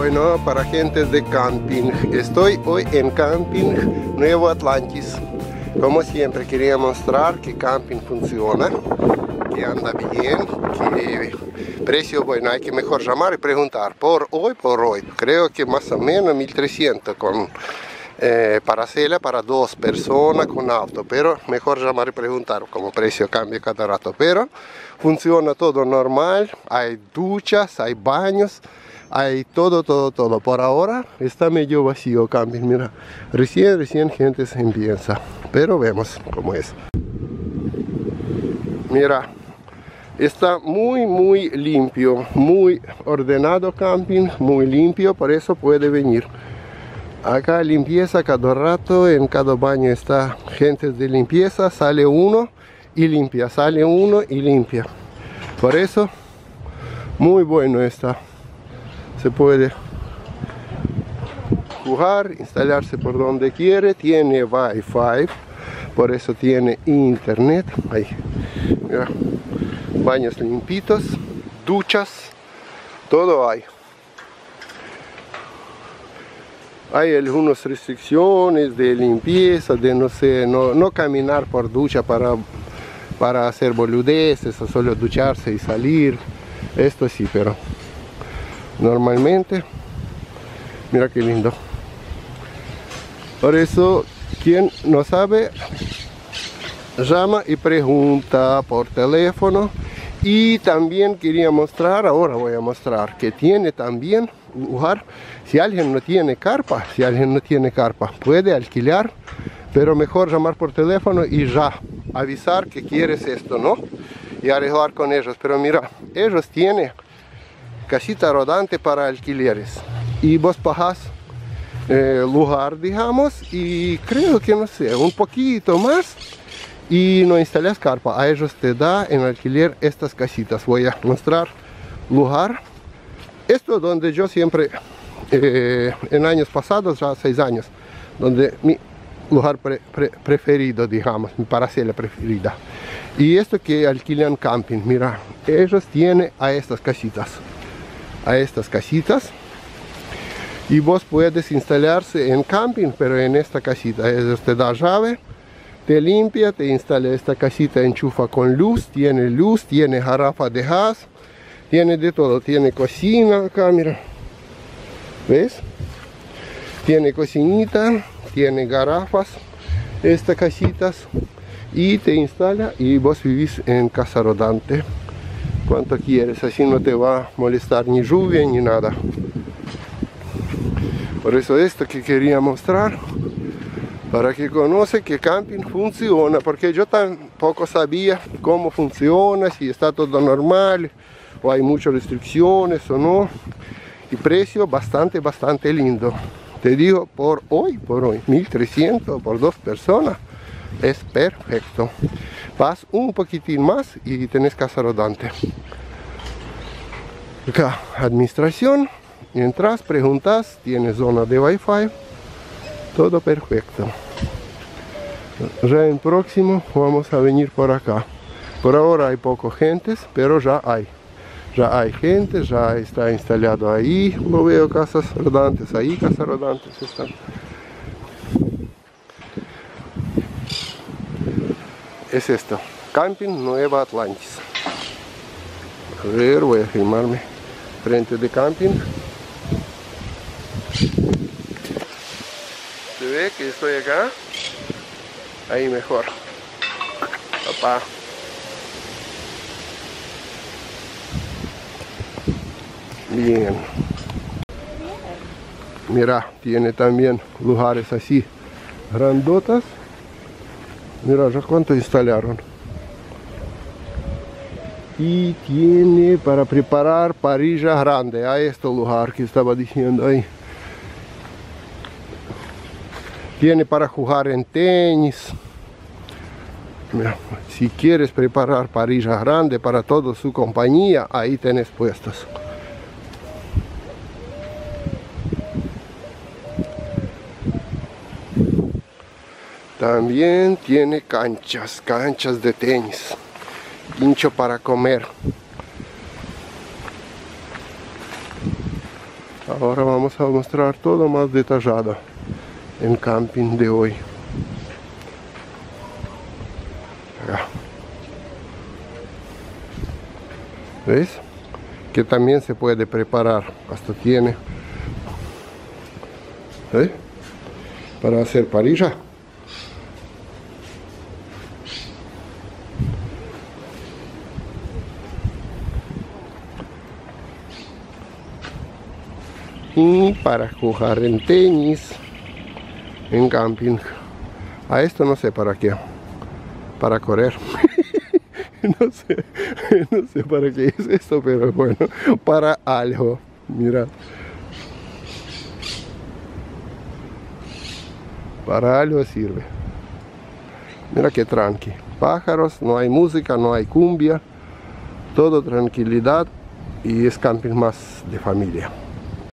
Bueno, para gentes de camping, estoy hoy en Camping Nuevo Atlantis. Como siempre quería mostrar que camping funciona, que anda bien, que precio bueno, hay que mejor llamar y preguntar por hoy, por hoy. Creo que más o menos 1300 con eh, paracela para dos personas con auto, pero mejor llamar y preguntar como precio cambia cada rato. Pero funciona todo normal, hay duchas, hay baños, hay todo, todo, todo. Por ahora está medio vacío camping, mira, recién, recién gente se empieza, pero vemos cómo es. Mira, está muy muy limpio muy ordenado camping muy limpio por eso puede venir acá limpieza cada rato en cada baño está gente de limpieza sale uno y limpia sale uno y limpia por eso muy bueno está se puede jugar instalarse por donde quiere tiene wifi por eso tiene internet ahí baños limpitos, duchas, todo hay. Hay algunas restricciones de limpieza, de no sé, no, caminar por ducha para, para hacer boludeces solo ducharse y salir. Esto sí, pero normalmente, mira qué lindo. Por eso, quien no sabe, llama y pregunta por teléfono. Y también quería mostrar ahora voy a mostrar que tiene también si alguien no tiene carpa si alguien no tiene carpa puede alquilar pero mejor llamar por teléfono y ya avisar que quieres esto no y arreglar con ellos. Pero mira ellos tienen casita rodante para alquileres. Y vos pagas eh, lugar digamos y creo que no sé un poquito más y no instalas carpa. A ellos te da en alquiler estas casitas. Voy a mostrar lugar. Esto donde yo siempre eh, en años pasados ya seis años donde mi lugar preferido digamos mi parcela preferida. Y esto que alquilan camping. Mira ellos tienen a estas casitas a estas casitas y vos puedes instalarse en camping pero en esta casita ellos te da llave te limpia, te instala esta casita enchufa con luz, tiene luz, tiene jarafa de gas, tiene de todo, tiene cocina acá, mira, ¿ves? Tiene cocinita, tiene garrafas, estas casitas y te instala y vos vivís en casa rodante cuanto quieres, así no te va a molestar ni lluvia ni nada. Por eso esto que quería mostrar para que conoce que camping funciona, porque yo tampoco sabía cómo funciona, si está todo normal, o hay muchas restricciones o no. Y precio bastante, bastante lindo. Te digo, por hoy, por hoy, 1300 por dos personas, es perfecto. Vas un poquitín más y tenés casa rodante. Acá, administración, entras, preguntas, tienes zona de wifi todo perfecto. Ya en próximo vamos a venir por acá. Por ahora hay poco gentes pero ya hay. Ya hay gente ya está instalado ahí. Lo veo casas rodantes ahí casas rodantes están es esto. Camping nueva atlantis. A ver voy a filmarme frente de camping. Ve que estoy acá. Ahí mejor. Papá. Bien. Mira tiene también lugares así grandotas mira ya cuánto instalaron y tiene para preparar parilla grande a este lugar que estaba diciendo ahí. Tiene para jugar en tenis. Si quieres preparar parilla grande para toda su compañía ahí tenés puestos también tiene canchas canchas de tenis hincho para comer Ahora vamos a mostrar todo más detallado en camping de hoy. ¿Veis? Que también se puede preparar. Hasta tiene. ¿Eh? Para hacer parilla. Para jugar en tenis en camping. A esto no sé para qué para correr. No sé no sé para qué es esto pero bueno para algo mira. Para algo sirve. Mira que tranqui. Pájaros no hay música no hay cumbia. Todo tranquilidad y es camping más de familia